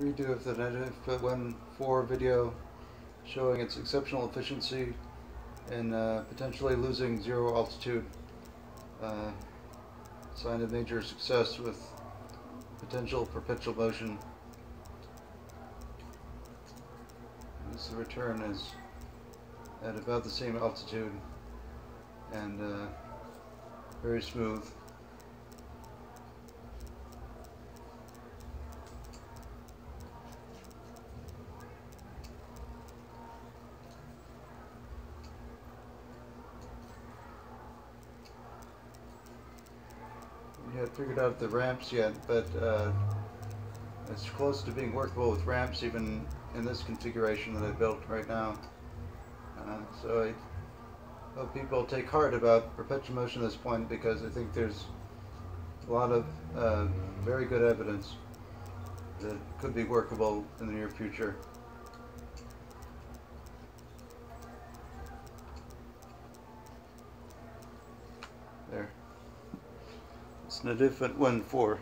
redo of the Nadif One 4 video showing its exceptional efficiency in uh, potentially losing zero altitude. Uh, sign of major success with potential perpetual motion. As the return is at about the same altitude and uh, very smooth. Haven't figured out the ramps yet, but uh, it's close to being workable with ramps even in this configuration that I built right now. Uh, so I hope people take heart about perpetual motion at this point because I think there's a lot of uh, very good evidence that could be workable in the near future. There. It's Nadif 1-4.